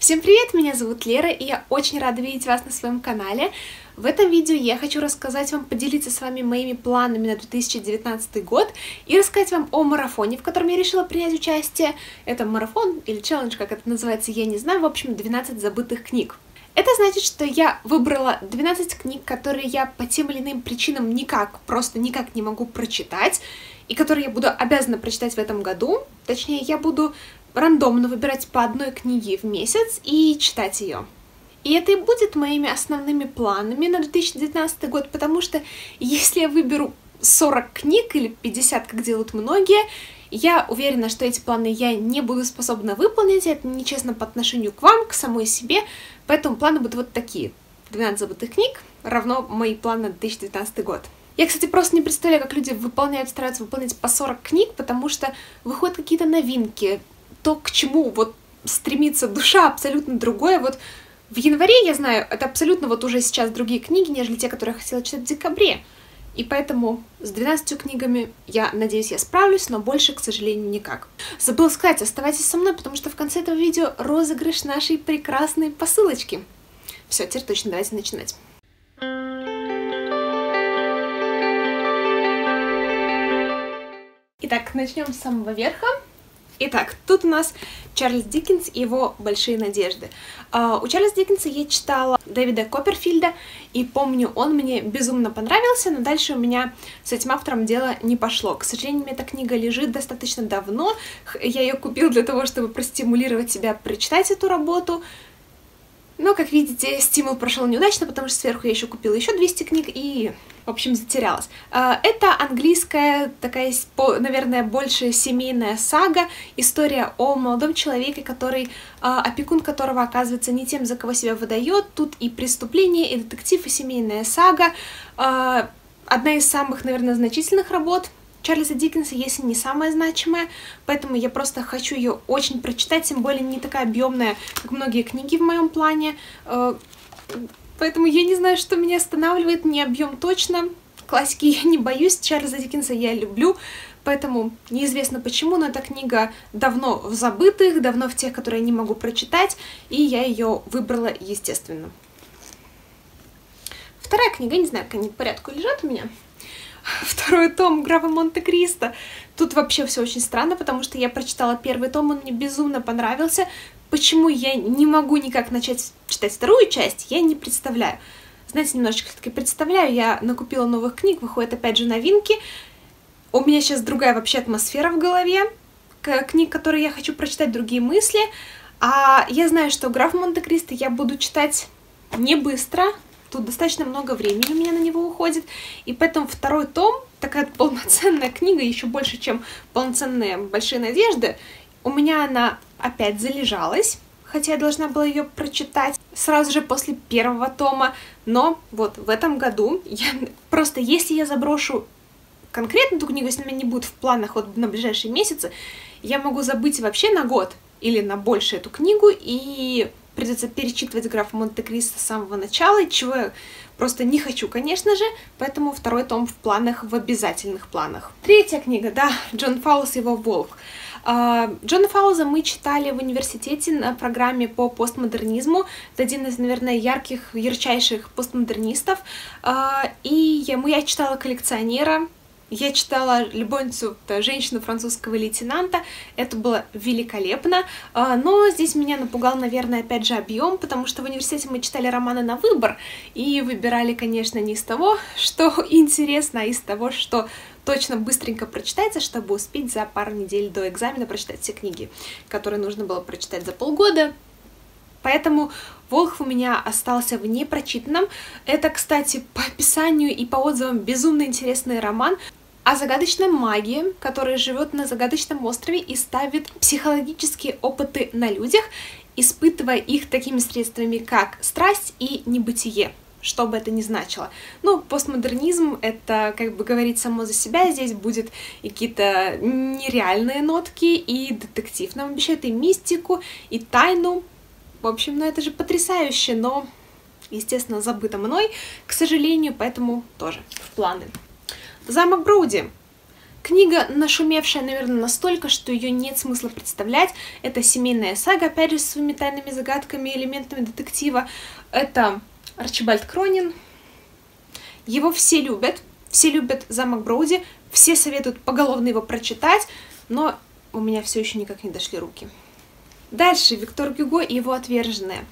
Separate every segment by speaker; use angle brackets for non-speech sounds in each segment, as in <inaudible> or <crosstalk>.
Speaker 1: Всем привет, меня зовут Лера, и я очень рада видеть вас на своем канале. В этом видео я хочу рассказать вам, поделиться с вами моими планами на 2019 год и рассказать вам о марафоне, в котором я решила принять участие. Это марафон или челлендж, как это называется, я не знаю, в общем, 12 забытых книг. Это значит, что я выбрала 12 книг, которые я по тем или иным причинам никак, просто никак не могу прочитать, и которые я буду обязана прочитать в этом году. Точнее, я буду рандомно выбирать по одной книге в месяц и читать ее. И это и будет моими основными планами на 2019 год, потому что если я выберу 40 книг или 50, как делают многие, я уверена, что эти планы я не буду способна выполнить, это нечестно по отношению к вам, к самой себе, поэтому планы будут вот такие. 12 забытых книг равно мои планы на 2019 год. Я, кстати, просто не представляю, как люди выполняют, стараются выполнять по 40 книг, потому что выходят какие-то новинки, то, к чему вот стремится душа, абсолютно другое. Вот в январе, я знаю, это абсолютно вот уже сейчас другие книги, нежели те, которые я хотела читать в декабре. И поэтому с 12 книгами, я надеюсь, я справлюсь, но больше, к сожалению, никак. Забыла сказать, оставайтесь со мной, потому что в конце этого видео розыгрыш нашей прекрасной посылочки. Все, теперь точно давайте начинать. Итак, начнем с самого верха. Итак, тут у нас Чарльз Диккенс и его «Большие надежды». Uh, у Чарльза Диккенса я читала Дэвида Копперфильда, и помню, он мне безумно понравился, но дальше у меня с этим автором дело не пошло. К сожалению, эта книга лежит достаточно давно, я ее купила для того, чтобы простимулировать себя прочитать эту работу, но, как видите, стимул прошел неудачно, потому что сверху я еще купила еще 200 книг и, в общем, затерялась. А, это английская, такая, наверное, больше семейная сага, история о молодом человеке, который, а, опекун которого оказывается не тем, за кого себя выдает. Тут и преступление, и детектив, и семейная сага. А, одна из самых, наверное, значительных работ Чарльза Диккенса, если не самая значимая, поэтому я просто хочу ее очень прочитать, тем более не такая объемная, как многие книги в моем плане. Поэтому я не знаю, что меня останавливает, не объем точно. Классики я не боюсь, Чарльза Диккенса я люблю, поэтому неизвестно почему, но эта книга давно в забытых, давно в тех, которые я не могу прочитать, и я ее выбрала естественно. Вторая книга, не знаю, как они по порядку лежат у меня <laughs> второй том графа Монте-Кристо. Тут вообще все очень странно, потому что я прочитала первый том, он мне безумно понравился. Почему я не могу никак начать читать вторую часть, я не представляю. Знаете, немножечко таки представляю, я накупила новых книг, выходят опять же новинки. У меня сейчас другая вообще атмосфера в голове, книг, которые я хочу прочитать, другие мысли. А я знаю, что граф Монте-Кристо я буду читать не быстро, Тут достаточно много времени у меня на него уходит, и поэтому второй том, такая полноценная книга, еще больше, чем полноценные «Большие надежды», у меня она опять залежалась, хотя я должна была ее прочитать сразу же после первого тома, но вот в этом году я <laughs> просто, если я заброшу конкретно эту книгу, если у меня не будет в планах вот на ближайшие месяцы, я могу забыть вообще на год или на больше эту книгу и придется перечитывать графа Монте-Кристо с самого начала, чего я просто не хочу, конечно же, поэтому второй том в планах, в обязательных планах. Третья книга, да, Джон Фаулс и его «Волк». А, Джона Фауза мы читали в университете на программе по постмодернизму. Это один из, наверное, ярких, ярчайших постмодернистов. А, и я, я читала коллекционера, я читала «Любовницу женщину французского лейтенанта», это было великолепно, а, но здесь меня напугал, наверное, опять же объем, потому что в университете мы читали романы на выбор и выбирали, конечно, не из того, <laughs> что интересно, а из того, что точно быстренько прочитается, чтобы успеть за пару недель до экзамена прочитать все книги, которые нужно было прочитать за полгода, Поэтому Волхв у меня остался в непрочитанном. Это, кстати, по описанию и по отзывам безумно интересный роман о загадочной магии, которая живет на загадочном острове и ставит психологические опыты на людях, испытывая их такими средствами, как страсть и небытие что бы это ни значило. Ну, постмодернизм — это, как бы говорить само за себя, здесь будет какие-то нереальные нотки, и детектив нам обещает, и мистику, и тайну. В общем, ну это же потрясающе, но, естественно, забыто мной, к сожалению, поэтому тоже в планы. Замок Броуди. Книга нашумевшая, наверное, настолько, что ее нет смысла представлять. Это семейная сага, опять же, с своими тайными загадками, элементами детектива. Это Арчибальд Кронин. Его все любят, все любят замок Броуди, все советуют поголовно его прочитать, но у меня все еще никак не дошли руки. Дальше Виктор Гюго и его отверженные.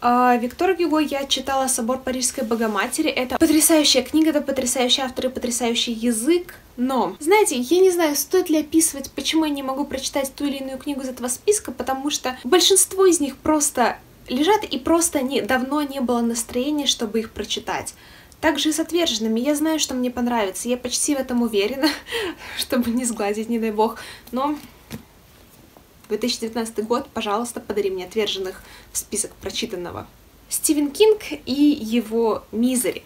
Speaker 1: А, Виктор Гюго я читала «Собор Парижской Богоматери». Это потрясающая книга, это потрясающий автор и потрясающий язык. Но, знаете, я не знаю, стоит ли описывать, почему я не могу прочитать ту или иную книгу из этого списка, потому что большинство из них просто лежат и просто не, давно не было настроения, чтобы их прочитать. Также и с отверженными. Я знаю, что мне понравится. Я почти в этом уверена, <laughs> чтобы не сгладить, не дай бог. Но 2019 год, пожалуйста, подари мне отверженных в список прочитанного. Стивен Кинг и его «Мизери».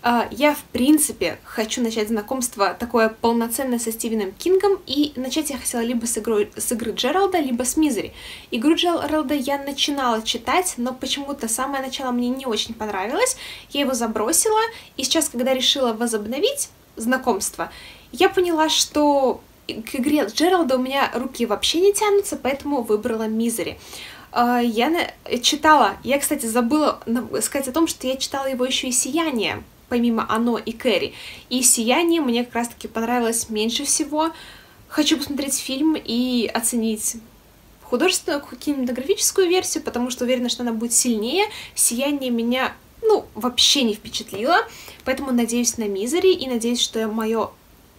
Speaker 1: А, я, в принципе, хочу начать знакомство такое полноценное со Стивеном Кингом, и начать я хотела либо с, игрой, с игры Джералда, либо с Мизери. Игру Джералда я начинала читать, но почему-то самое начало мне не очень понравилось, я его забросила, и сейчас, когда решила возобновить знакомство, я поняла, что к игре Джералда у меня руки вообще не тянутся, поэтому выбрала Мизери. А, я читала, я, кстати, забыла сказать о том, что я читала его еще и «Сияние», помимо «Оно» и «Кэрри». И «Сияние» мне как раз-таки понравилось меньше всего. Хочу посмотреть фильм и оценить художественную, кинематографическую версию, потому что уверена, что она будет сильнее. «Сияние» меня, ну, вообще не впечатлило, поэтому надеюсь на «Мизери» и надеюсь, что мое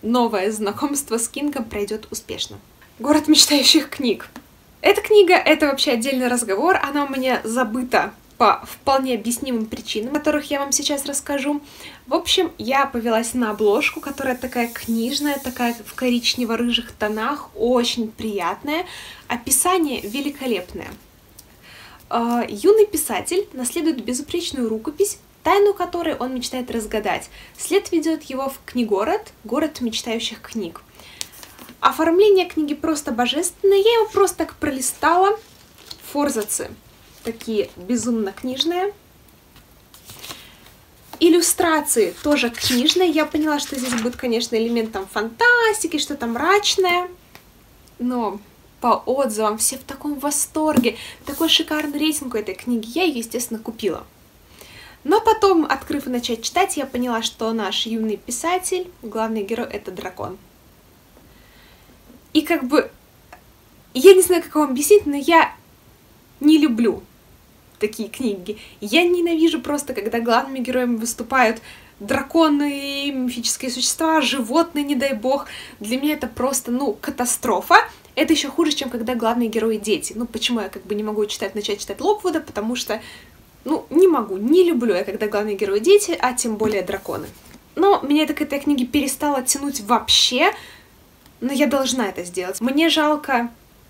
Speaker 1: новое знакомство с Кингом пройдет успешно. Город мечтающих книг. Эта книга — это вообще отдельный разговор, она у меня забыта по вполне объяснимым причинам, о которых я вам сейчас расскажу. В общем, я повелась на обложку, которая такая книжная, такая в коричнево-рыжих тонах, очень приятная. Описание великолепное. А, юный писатель наследует безупречную рукопись, тайну которой он мечтает разгадать. След ведет его в книгород, город мечтающих книг. Оформление книги просто божественное, я его просто так пролистала. Форзацы такие безумно книжные. Иллюстрации тоже книжные. Я поняла, что здесь будет, конечно, элементом фантастики, что-то мрачное. Но по отзывам все в таком восторге. Такой шикарный рейтинг у этой книги. Я естественно, купила. Но потом, открыв и начать читать, я поняла, что наш юный писатель, главный герой — это дракон. И как бы... Я не знаю, как вам объяснить, но я не люблю такие книги. Я ненавижу просто, когда главными героями выступают драконы, мифические существа, животные, не дай бог. Для меня это просто, ну, катастрофа. Это еще хуже, чем когда главные герои дети. Ну, почему я как бы не могу читать, начать читать Локвуда, потому что ну, не могу, не люблю я, когда главные герои дети, а тем более драконы. Но меня это к этой книге перестало тянуть вообще, но я должна это сделать. Мне жалко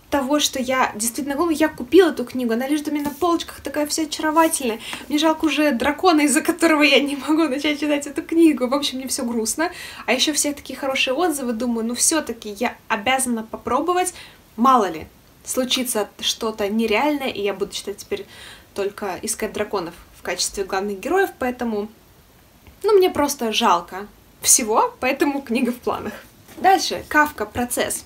Speaker 1: того, что я действительно, ну, я купила эту книгу, она лежит у меня на полочках, такая вся очаровательная. Мне жалко уже дракона, из-за которого я не могу начать читать эту книгу. В общем, мне все грустно. А еще все такие хорошие отзывы, думаю, ну все-таки я обязана попробовать. Мало ли, случится что-то нереальное, и я буду читать теперь только искать драконов в качестве главных героев, поэтому, ну, мне просто жалко всего, поэтому книга в планах. Дальше, Кавка, процесс.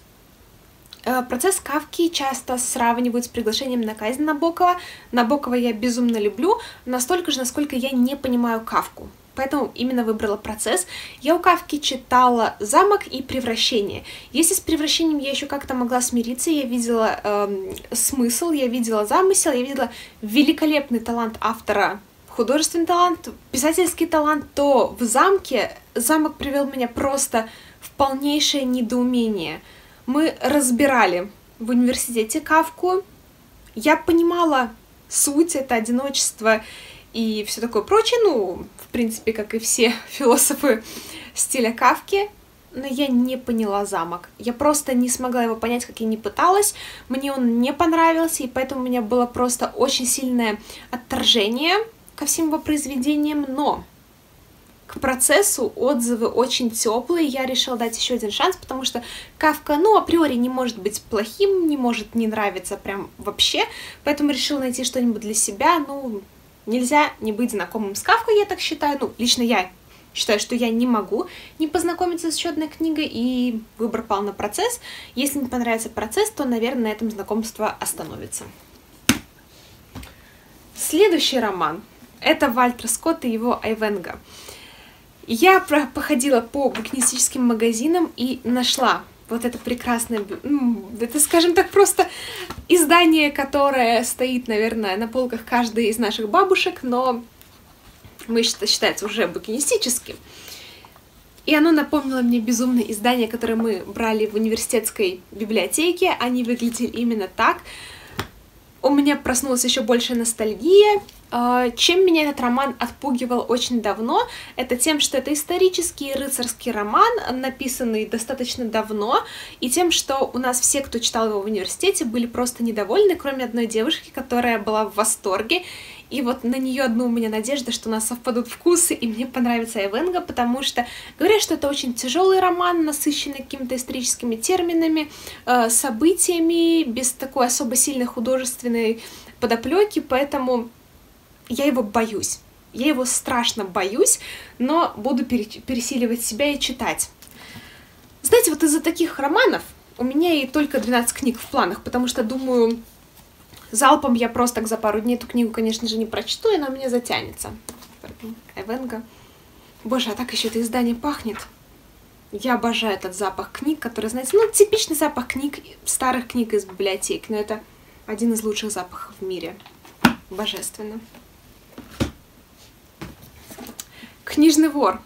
Speaker 1: Э, процесс Кавки часто сравнивают с приглашением на казнь Набокова. Набокова я безумно люблю, настолько же, насколько я не понимаю Кавку поэтому именно выбрала процесс. Я у Кавки читала «Замок» и «Превращение». Если с «Превращением» я еще как-то могла смириться, я видела эм, смысл, я видела замысел, я видела великолепный талант автора, художественный талант, писательский талант, то в «Замке» замок привел меня просто в полнейшее недоумение. Мы разбирали в университете Кавку, я понимала суть, это одиночество и все такое прочее, ну, в принципе, как и все <laughs> философы стиля Кавки, но я не поняла замок. Я просто не смогла его понять, как я не пыталась. Мне он не понравился, и поэтому у меня было просто очень сильное отторжение ко всем его произведениям, но процессу отзывы очень теплые, я решила дать еще один шанс, потому что Кавка, ну, априори не может быть плохим, не может не нравиться прям вообще, поэтому решила найти что-нибудь для себя, ну, Нельзя не быть знакомым с Кавкой, я так считаю. Ну, лично я считаю, что я не могу не познакомиться с еще одной книгой, и выбор пал на процесс. Если не понравится процесс, то, наверное, на этом знакомство остановится. Следующий роман — это Вальтер Скотт и его Айвенга. Я походила по букинистическим магазинам и нашла вот это прекрасное, это, скажем так, просто издание, которое стоит, наверное, на полках каждой из наших бабушек, но мы считается уже букинистическим. И оно напомнило мне безумное издание, которое мы брали в университетской библиотеке. Они выглядели именно так. У меня проснулась еще больше ностальгия. А, чем меня этот роман отпугивал очень давно, это тем, что это исторический рыцарский роман, написанный достаточно давно, и тем, что у нас все, кто читал его в университете, были просто недовольны, кроме одной девушки, которая была в восторге, и вот на нее одну у меня надежда, что у нас совпадут вкусы, и мне понравится Эвенга, потому что говорят, что это очень тяжелый роман, насыщенный какими-то историческими терминами, э, событиями, без такой особо сильной художественной подоплеки, поэтому я его боюсь. Я его страшно боюсь, но буду пересиливать себя и читать. Знаете, вот из-за таких романов у меня и только 12 книг в планах, потому что, думаю, Залпом я просто так за пару дней эту книгу, конечно же, не прочту, и она меня затянется. Эвенга. Боже, а так еще это издание пахнет. Я обожаю этот запах книг, который, знаете, ну, типичный запах книг, старых книг из библиотеки, но это один из лучших запахов в мире. Божественно. Книжный вор.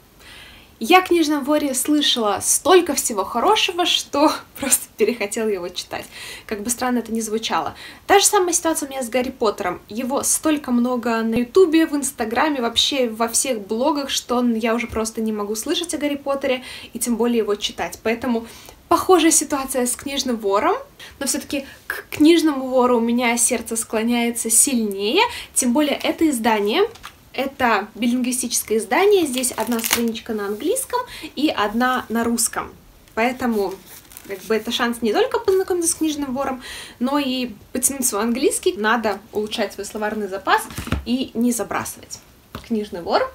Speaker 1: Я в «Книжном воре» слышала столько всего хорошего, что <laughs> просто перехотела его читать. Как бы странно это ни звучало. Та же самая ситуация у меня с Гарри Поттером. Его столько много на Ютубе, в Инстаграме, вообще во всех блогах, что я уже просто не могу слышать о Гарри Поттере и тем более его читать. Поэтому похожая ситуация с книжным вором, но все-таки к книжному вору у меня сердце склоняется сильнее, тем более это издание это билингвистическое издание, здесь одна страничка на английском и одна на русском. Поэтому как бы это шанс не только познакомиться с книжным вором, но и потянуть свой английский. Надо улучшать свой словарный запас и не забрасывать. Книжный вор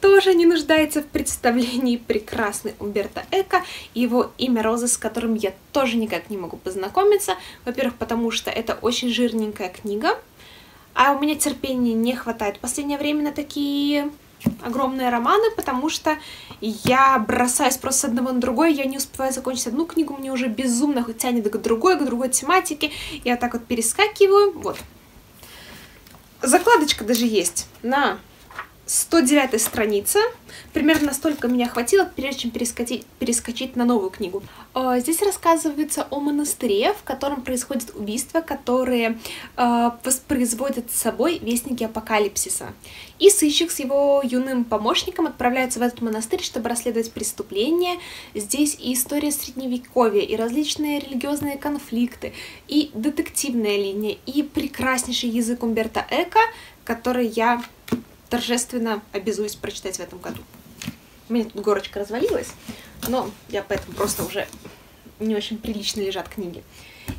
Speaker 1: тоже не нуждается в представлении прекрасный Умберто Эко и его имя Розы, с которым я тоже никак не могу познакомиться. Во-первых, потому что это очень жирненькая книга, а у меня терпения не хватает. В последнее время на такие огромные романы, потому что я бросаюсь просто с одного на другое, я не успеваю закончить одну книгу, мне уже безумно тянет к другой, к другой тематике, я так вот перескакиваю, вот. Закладочка даже есть на 109 странице. Примерно столько меня хватило, прежде чем перескочить, перескочить на новую книгу. А, здесь рассказывается о монастыре, в котором происходит убийство, которые э, воспроизводят с собой вестники апокалипсиса. И сыщик с его юным помощником отправляются в этот монастырь, чтобы расследовать преступления. Здесь и история средневековья, и различные религиозные конфликты, и детективная линия, и прекраснейший язык Умберта Эко, который я торжественно обязуюсь прочитать в этом году. У меня тут горочка развалилась, но я поэтому просто уже не очень прилично лежат книги.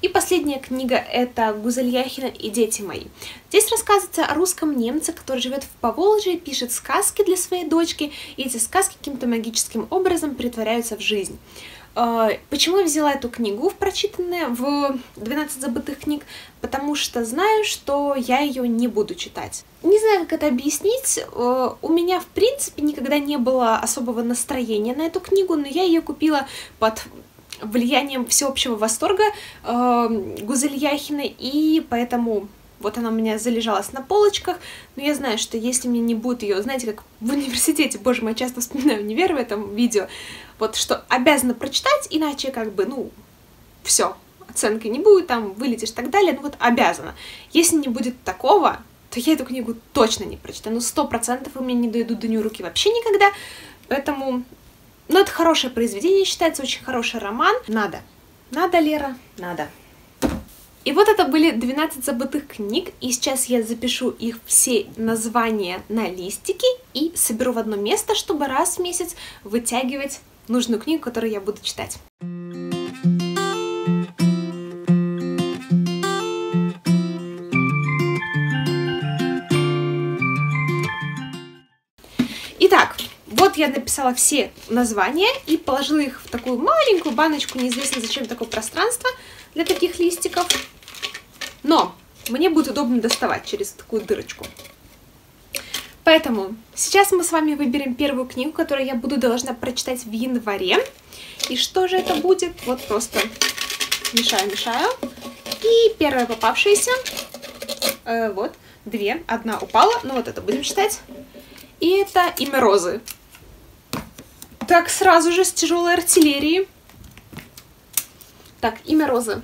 Speaker 1: И последняя книга — это Гузель Яхина и «Дети мои». Здесь рассказывается о русском немце, который живет в Поволжье, пишет сказки для своей дочки, и эти сказки каким-то магическим образом притворяются в жизнь. А, почему я взяла эту книгу в прочитанное в 12 забытых книг? Потому что знаю, что я ее не буду читать. Не знаю, как это объяснить. А, у меня, в принципе, никогда не было особого настроения на эту книгу, но я ее купила под влиянием всеобщего восторга э, Гузель Яхина, и поэтому вот она у меня залежалась на полочках, но я знаю, что если мне не будет ее, знаете, как в университете, боже мой, часто вспоминаю универ в этом видео, вот что обязана прочитать, иначе как бы, ну, все, оценки не будет, там, вылетишь и так далее, ну вот обязана. Если не будет такого, то я эту книгу точно не прочитаю, ну сто процентов у меня не дойдут до нее руки вообще никогда, поэтому, ну это хорошее произведение, считается очень хороший роман, надо. Надо, Лера, надо. И вот это были 12 забытых книг, и сейчас я запишу их все названия на листики и соберу в одно место, чтобы раз в месяц вытягивать нужную книгу, которую я буду читать. я написала все названия и положила их в такую маленькую баночку, неизвестно зачем такое пространство для таких листиков. Но мне будет удобно доставать через такую дырочку. Поэтому сейчас мы с вами выберем первую книгу, которую я буду должна прочитать в январе. И что же это будет? Вот просто мешаю, мешаю. И первая попавшаяся, э, вот, две, одна упала, ну вот это будем читать. И это «Имя Розы». Так, сразу же с тяжелой артиллерии. Так, «Имя Розы»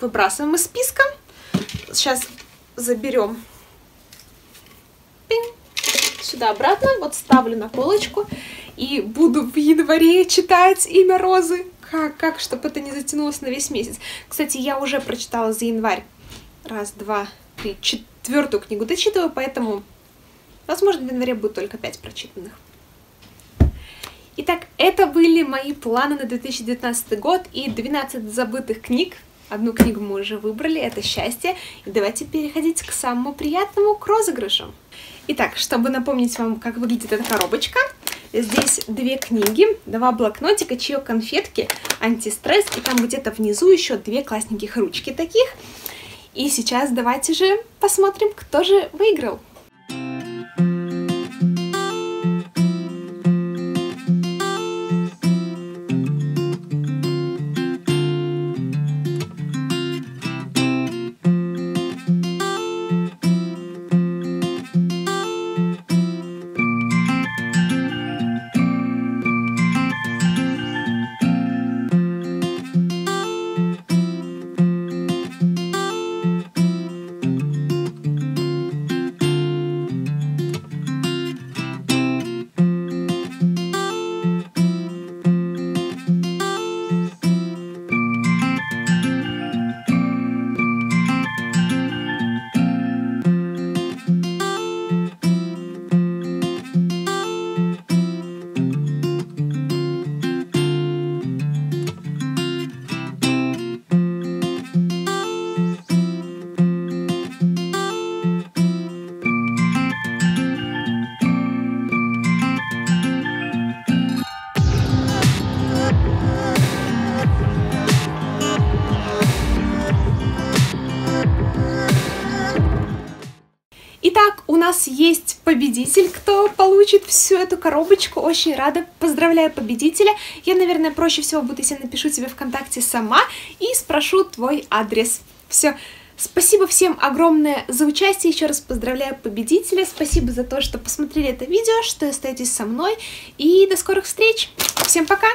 Speaker 1: выбрасываем из списка. Сейчас заберем сюда обратно, вот ставлю на полочку и буду в январе читать имя Розы. Как, как, чтобы это не затянулось на весь месяц. Кстати, я уже прочитала за январь. Раз, два, три, четвертую книгу дочитываю, поэтому, возможно, в январе будет только пять прочитанных. Итак, это были мои планы на 2019 год и 12 забытых книг. Одну книгу мы уже выбрали, это «Счастье». И давайте переходить к самому приятному, к розыгрышам. Итак, чтобы напомнить вам, как выглядит эта коробочка, здесь две книги, два блокнотика, чье конфетки, антистресс, и там где-то внизу еще две классненьких ручки таких. И сейчас давайте же посмотрим, кто же выиграл. Итак, у нас есть победитель, кто получит всю эту коробочку. Очень рада, поздравляю победителя. Я, наверное, проще всего будет, если напишу тебе ВКонтакте сама и спрошу твой адрес. Все. Спасибо всем огромное за участие. Еще раз поздравляю победителя. Спасибо за то, что посмотрели это видео, что остаетесь со мной. И до скорых встреч. Всем пока!